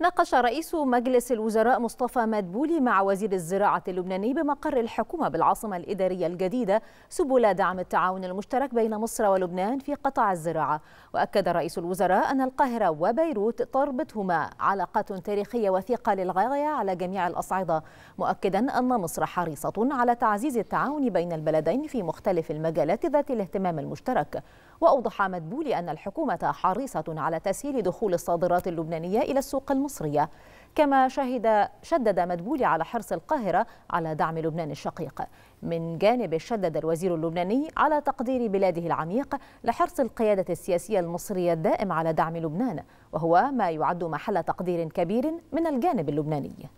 ناقش رئيس مجلس الوزراء مصطفى مدبولي مع وزير الزراعة اللبناني بمقر الحكومة بالعاصمة الإدارية الجديدة سبل دعم التعاون المشترك بين مصر ولبنان في قطاع الزراعة. وأكد رئيس الوزراء أن القاهرة وبيروت تربطهما علاقات تاريخية وثيقة للغاية على جميع الأصعدة مؤكدا أن مصر حريصة على تعزيز التعاون بين البلدين في مختلف المجالات ذات الاهتمام المشترك. وأوضح مدبولي أن الحكومة حريصة على تسهيل دخول الصادرات اللبنانية إلى السوق المصرية كما شهد شدد مدبولي على حرص القاهرة على دعم لبنان الشقيق. من جانب شدد الوزير اللبناني على تقدير بلاده العميق لحرص القيادة السياسية المصرية الدائم على دعم لبنان وهو ما يعد محل تقدير كبير من الجانب اللبناني.